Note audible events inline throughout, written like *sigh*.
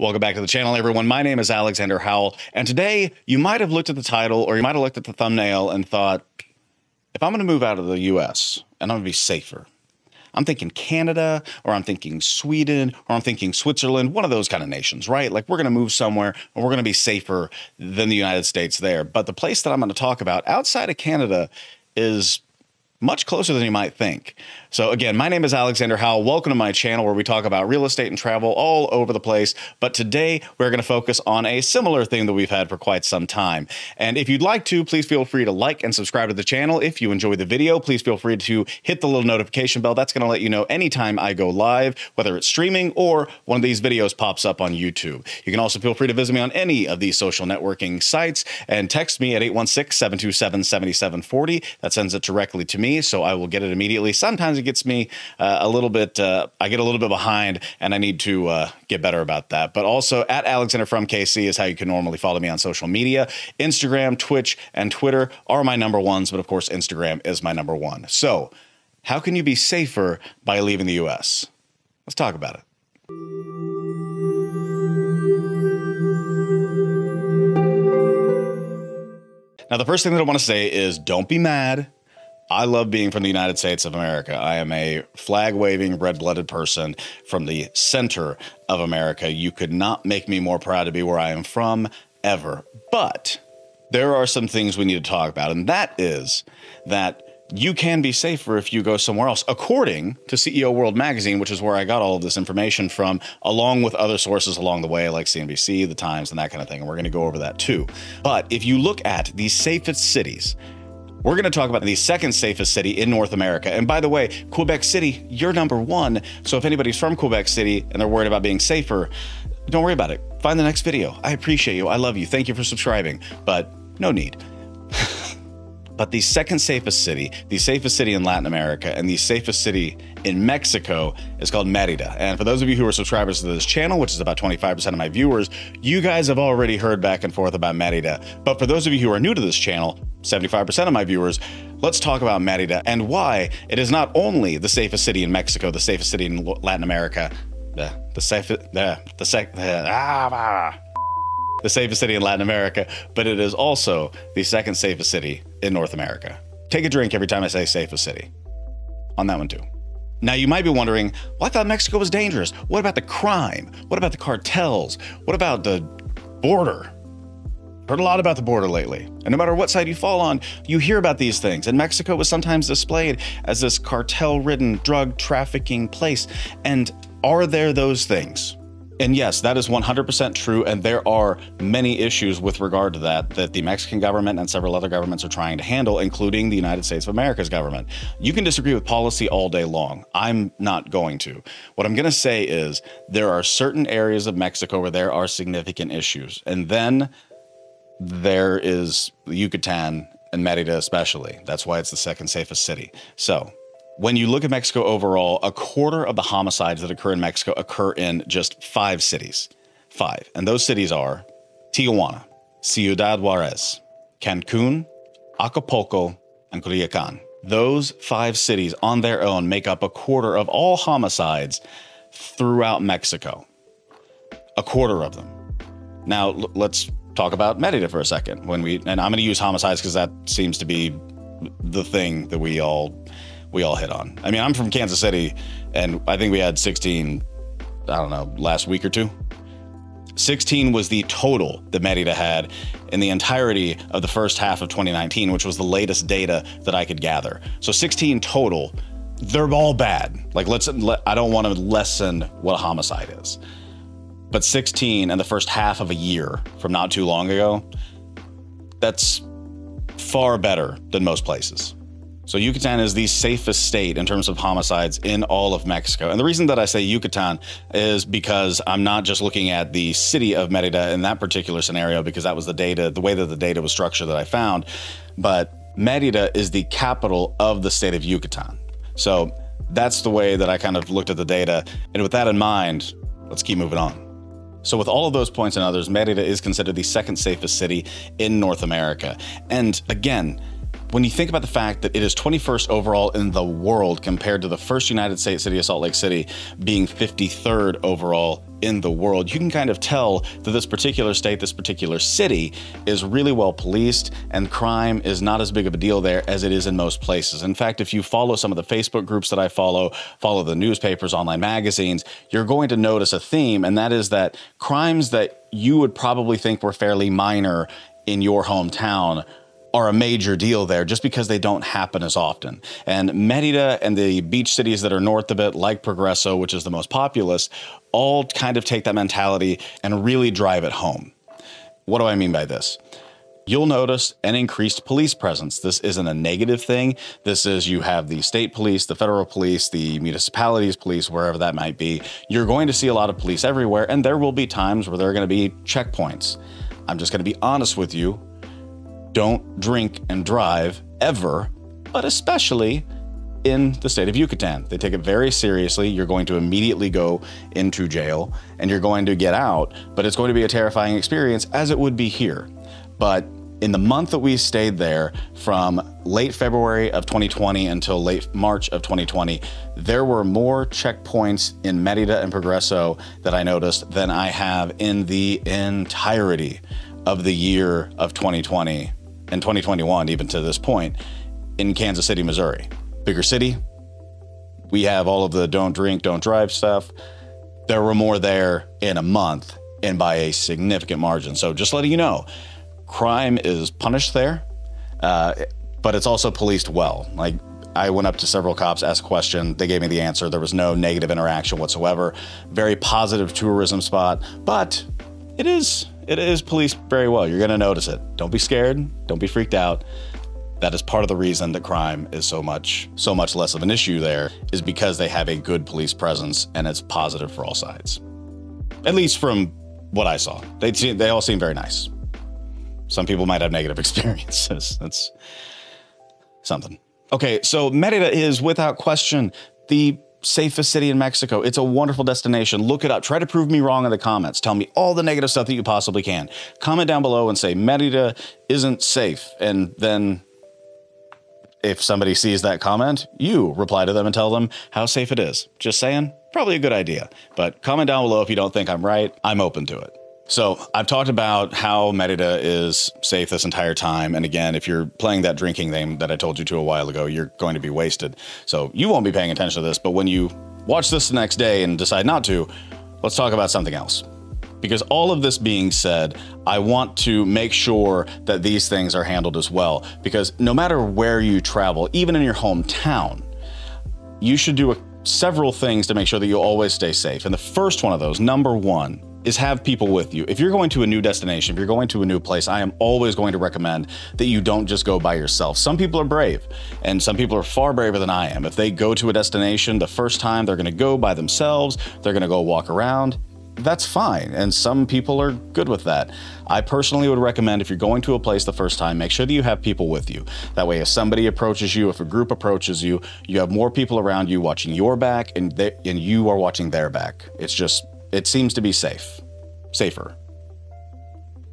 Welcome back to the channel, everyone. My name is Alexander Howell, and today you might have looked at the title or you might have looked at the thumbnail and thought, if I'm going to move out of the US and I'm going to be safer, I'm thinking Canada or I'm thinking Sweden or I'm thinking Switzerland, one of those kind of nations, right? Like we're going to move somewhere and we're going to be safer than the United States there. But the place that I'm going to talk about outside of Canada is much closer than you might think. So, again, my name is Alexander Howell. Welcome to my channel where we talk about real estate and travel all over the place. But today we're going to focus on a similar thing that we've had for quite some time. And if you'd like to, please feel free to like and subscribe to the channel. If you enjoy the video, please feel free to hit the little notification bell. That's going to let you know anytime I go live, whether it's streaming or one of these videos pops up on YouTube. You can also feel free to visit me on any of these social networking sites and text me at 816 727 7740. That sends it directly to me, so I will get it immediately. Sometimes it gets me uh, a little bit, uh, I get a little bit behind and I need to uh, get better about that. But also at Alexander from KC is how you can normally follow me on social media. Instagram, Twitch, and Twitter are my number ones, but of course, Instagram is my number one. So, how can you be safer by leaving the US? Let's talk about it. Now, the first thing that I want to say is don't be mad I love being from the United States of America. I am a flag waving, red blooded person from the center of America. You could not make me more proud to be where I am from ever. But there are some things we need to talk about, and that is that you can be safer if you go somewhere else, according to CEO World Magazine, which is where I got all of this information from, along with other sources along the way, like CNBC, The Times, and that kind of thing. And we're going to go over that too. But if you look at the safest cities, we're going to talk about the second safest city in North America. And by the way, Quebec City, you're number one. So if anybody's from Quebec City and they're worried about being safer, don't worry about it. Find the next video. I appreciate you. I love you. Thank you for subscribing, but no need. *laughs* but the second safest city, the safest city in Latin America, and the safest city in Mexico is called Merida. And for those of you who are subscribers to this channel, which is about 25% of my viewers, you guys have already heard back and forth about Merida. But for those of you who are new to this channel, 75% of my viewers, let's talk about Merida and why it is not only the safest city in Mexico, the safest city in Latin America, the, the safest, the, the, sec, the, ah, the safest city in Latin America, but it is also the second safest city in North America. Take a drink every time I say safest city. On that one too. Now, you might be wondering, well, I thought Mexico was dangerous. What about the crime? What about the cartels? What about the border? Heard a lot about the border lately. And no matter what side you fall on, you hear about these things. And Mexico was sometimes displayed as this cartel ridden, drug trafficking place. And are there those things? And yes, that is 100% true. And there are many issues with regard to that that the Mexican government and several other governments are trying to handle, including the United States of America's government. You can disagree with policy all day long. I'm not going to. What I'm going to say is there are certain areas of Mexico where there are significant issues. And then there is Yucatan and Merida especially. That's why it's the second safest city. So when you look at Mexico overall, a quarter of the homicides that occur in Mexico occur in just five cities. Five. And those cities are Tijuana, Ciudad Juarez, Cancun, Acapulco, and Culiacan. Those five cities on their own make up a quarter of all homicides throughout Mexico. A quarter of them. Now, let's talk about Merida for a second. When we and I'm going to use homicides because that seems to be the thing that we all we all hit on. I mean, I'm from Kansas City, and I think we had 16. I don't know, last week or two. 16 was the total that Merida had in the entirety of the first half of 2019, which was the latest data that I could gather. So 16 total. They're all bad. Like let's. Let, I don't want to lessen what a homicide is but 16 in the first half of a year from not too long ago, that's far better than most places. So Yucatan is the safest state in terms of homicides in all of Mexico. And the reason that I say Yucatan is because I'm not just looking at the city of Merida in that particular scenario, because that was the data, the way that the data was structured that I found, but Merida is the capital of the state of Yucatan. So that's the way that I kind of looked at the data. And with that in mind, let's keep moving on. So, with all of those points and others, Merida is considered the second safest city in North America. And again, when you think about the fact that it is 21st overall in the world compared to the first United States city of Salt Lake City being 53rd overall in the world, you can kind of tell that this particular state, this particular city is really well policed and crime is not as big of a deal there as it is in most places. In fact, if you follow some of the Facebook groups that I follow, follow the newspapers, online magazines, you're going to notice a theme, and that is that crimes that you would probably think were fairly minor in your hometown are a major deal there just because they don't happen as often. And Merida and the beach cities that are north of it, like Progreso, which is the most populous, all kind of take that mentality and really drive it home. What do I mean by this? You'll notice an increased police presence. This isn't a negative thing. This is you have the state police, the federal police, the municipalities police, wherever that might be. You're going to see a lot of police everywhere, and there will be times where there are going to be checkpoints. I'm just going to be honest with you don't drink and drive ever, but especially in the state of Yucatan. They take it very seriously. You're going to immediately go into jail and you're going to get out, but it's going to be a terrifying experience as it would be here. But in the month that we stayed there from late February of 2020 until late March of 2020, there were more checkpoints in Merida and Progreso that I noticed than I have in the entirety of the year of 2020 and 2021, even to this point, in Kansas City, Missouri. Bigger city. We have all of the don't drink, don't drive stuff. There were more there in a month and by a significant margin. So just letting you know, crime is punished there, uh, but it's also policed well. Like I went up to several cops, asked a question, they gave me the answer. There was no negative interaction whatsoever. Very positive tourism spot, but it is it is policed very well. You're going to notice it. Don't be scared. Don't be freaked out. That is part of the reason that crime is so much so much less of an issue there is because they have a good police presence and it's positive for all sides. At least from what I saw. They they all seem very nice. Some people might have negative *laughs* experiences. That's something. Okay, so Merida is without question the safest city in Mexico. It's a wonderful destination. Look it up. Try to prove me wrong in the comments. Tell me all the negative stuff that you possibly can. Comment down below and say Merida isn't safe. And then if somebody sees that comment, you reply to them and tell them how safe it is. Just saying, probably a good idea. But comment down below if you don't think I'm right. I'm open to it. So I've talked about how Merida is safe this entire time. And again, if you're playing that drinking game that I told you to a while ago, you're going to be wasted. So you won't be paying attention to this. But when you watch this the next day and decide not to, let's talk about something else. Because all of this being said, I want to make sure that these things are handled as well. Because no matter where you travel, even in your hometown, you should do a, several things to make sure that you always stay safe. And the first one of those, number one, is have people with you. If you're going to a new destination, if you're going to a new place, I am always going to recommend that you don't just go by yourself. Some people are brave, and some people are far braver than I am. If they go to a destination the first time, they're going to go by themselves, they're going to go walk around. That's fine, and some people are good with that. I personally would recommend if you're going to a place the first time, make sure that you have people with you. That way, if somebody approaches you, if a group approaches you, you have more people around you watching your back, and they, and you are watching their back. It's just it seems to be safe. Safer.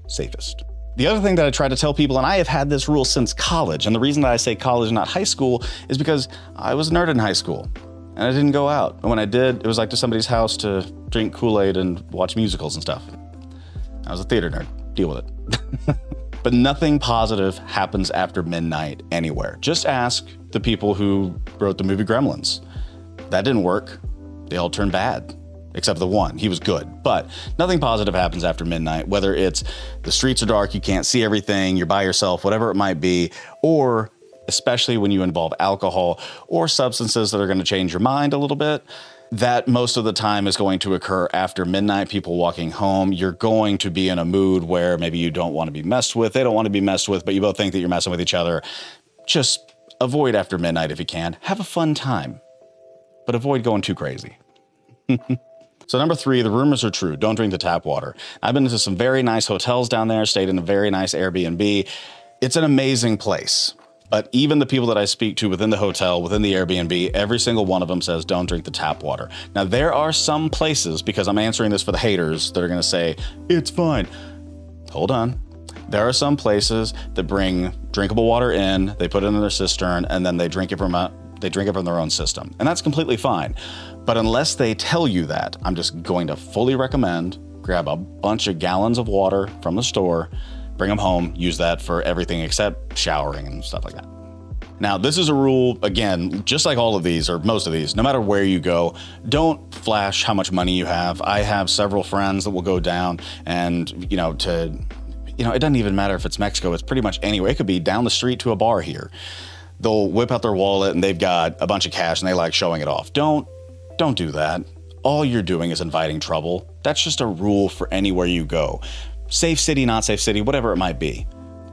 Safest. The other thing that I try to tell people, and I have had this rule since college, and the reason that I say college, not high school, is because I was a nerd in high school and I didn't go out. And when I did, it was like to somebody's house to drink Kool Aid and watch musicals and stuff. I was a theater nerd. Deal with it. *laughs* but nothing positive happens after midnight anywhere. Just ask the people who wrote the movie Gremlins. That didn't work. They all turned bad except the one. He was good. But nothing positive happens after midnight, whether it's the streets are dark, you can't see everything, you're by yourself, whatever it might be, or especially when you involve alcohol or substances that are going to change your mind a little bit. That most of the time is going to occur after midnight, people walking home. You're going to be in a mood where maybe you don't want to be messed with. They don't want to be messed with, but you both think that you're messing with each other. Just avoid after midnight if you can. Have a fun time, but avoid going too crazy. *laughs* So number three, the rumors are true. Don't drink the tap water. I've been to some very nice hotels down there, stayed in a very nice Airbnb. It's an amazing place. But even the people that I speak to within the hotel, within the Airbnb, every single one of them says, don't drink the tap water. Now, there are some places, because I'm answering this for the haters, that are going to say, it's fine. Hold on. There are some places that bring drinkable water in, they put it in their cistern, and then they drink it from a, they drink it from their own system. And that's completely fine. But unless they tell you that, I'm just going to fully recommend grab a bunch of gallons of water from the store, bring them home, use that for everything except showering and stuff like that. Now, this is a rule, again, just like all of these, or most of these, no matter where you go, don't flash how much money you have. I have several friends that will go down and, you know, to, you know, it doesn't even matter if it's Mexico, it's pretty much anywhere. It could be down the street to a bar here. They'll whip out their wallet and they've got a bunch of cash and they like showing it off. Don't, don't do that all you're doing is inviting trouble. That's just a rule for anywhere you go. Safe city, not safe city, whatever it might be.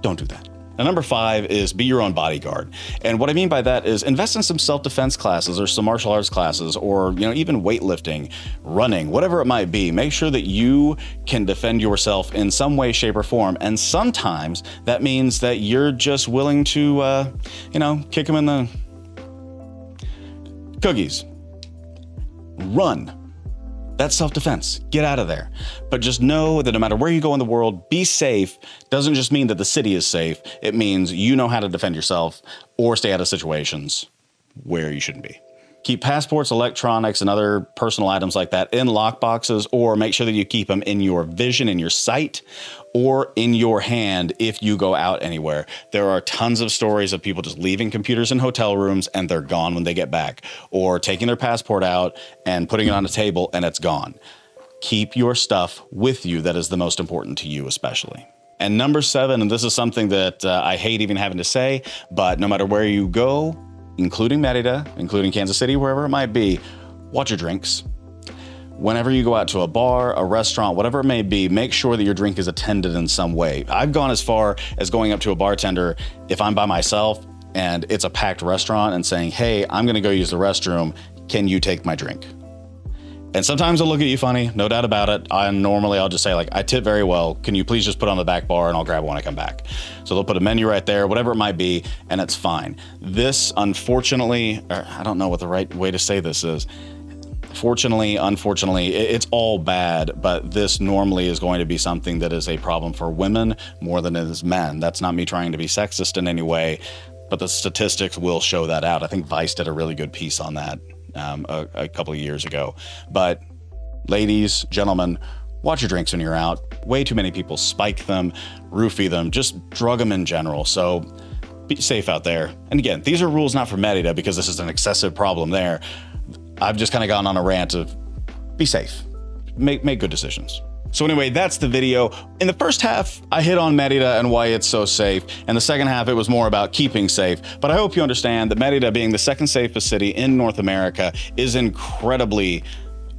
Don't do that. Now, number five is be your own bodyguard. And what I mean by that is invest in some self-defense classes or some martial arts classes or, you know, even weightlifting, running, whatever it might be. Make sure that you can defend yourself in some way, shape, or form. And sometimes that means that you're just willing to, uh, you know, kick them in the cookies. Run that's self defense. Get out of there. But just know that no matter where you go in the world, be safe doesn't just mean that the city is safe. It means you know how to defend yourself or stay out of situations where you shouldn't be. Keep passports, electronics, and other personal items like that in lockboxes, or make sure that you keep them in your vision, in your sight, or in your hand if you go out anywhere. There are tons of stories of people just leaving computers in hotel rooms and they're gone when they get back, or taking their passport out and putting it on a table and it's gone. Keep your stuff with you. That is the most important to you, especially. And number seven, and this is something that uh, I hate even having to say, but no matter where you go, including Merida, including Kansas City, wherever it might be, watch your drinks. Whenever you go out to a bar, a restaurant, whatever it may be, make sure that your drink is attended in some way. I've gone as far as going up to a bartender if I'm by myself and it's a packed restaurant and saying, Hey, I'm going to go use the restroom. Can you take my drink? And sometimes they'll look at you funny, no doubt about it. I normally I'll just say like I tip very well. Can you please just put on the back bar and I'll grab it when I come back. So they'll put a menu right there, whatever it might be, and it's fine. This unfortunately, er, I don't know what the right way to say this is. Fortunately, unfortunately, it's all bad, but this normally is going to be something that is a problem for women more than it is men. That's not me trying to be sexist in any way, but the statistics will show that out. I think Vice did a really good piece on that um, a, a couple of years ago. But ladies, gentlemen, watch your drinks when you're out. Way too many people spike them, roofie them, just drug them in general. So be safe out there. And again, these are rules not for Merida because this is an excessive problem there. I've just kind of gone on a rant of be safe, make, make good decisions. So anyway, that's the video. In the first half, I hit on Merida and why it's so safe. And the second half, it was more about keeping safe. But I hope you understand that Merida being the second safest city in North America is incredibly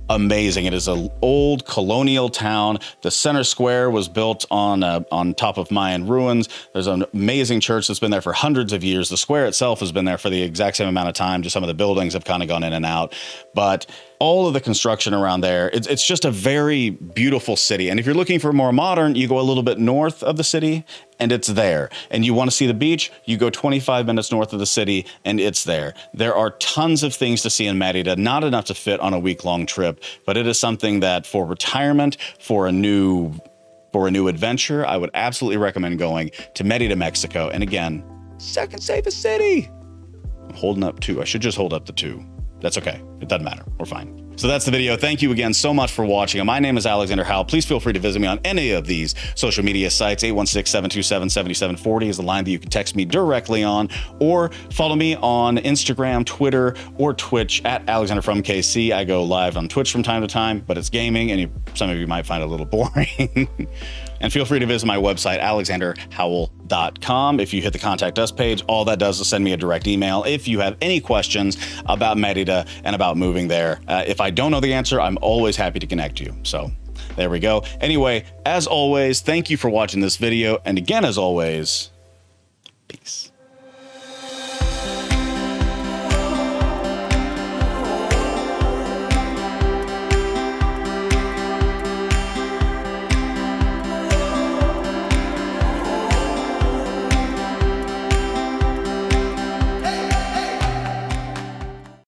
amazing. It is an old colonial town. The center square was built on uh, on top of Mayan ruins. There's an amazing church that's been there for hundreds of years. The square itself has been there for the exact same amount of time. Just some of the buildings have kind of gone in and out, but all of the construction around there, it's, it's just a very beautiful city. And if you're looking for more modern, you go a little bit north of the city and it's there. And you want to see the beach, you go 25 minutes north of the city and it's there. There are tons of things to see in Merida, not enough to fit on a week long trip, but it is something that for retirement, for a new for a new adventure, I would absolutely recommend going to Merida, Mexico. And again, second safest city. I'm holding up two. I should just hold up the two. That's okay. It doesn't matter. We're fine. So that's the video. Thank you again so much for watching. My name is Alexander Howell. Please feel free to visit me on any of these social media sites. 816-727-7740 is the line that you can text me directly on, or follow me on Instagram, Twitter, or Twitch at Alexander from KC. I go live on Twitch from time to time, but it's gaming, and you, some of you might find it a little *laughs* boring. And feel free to visit my website, alexanderhowell.com. If you hit the contact us page, all that does is send me a direct email if you have any questions about Merida and about moving there. Uh, if I don't know the answer, I'm always happy to connect you. So there we go. Anyway, as always, thank you for watching this video. And again, as always, peace.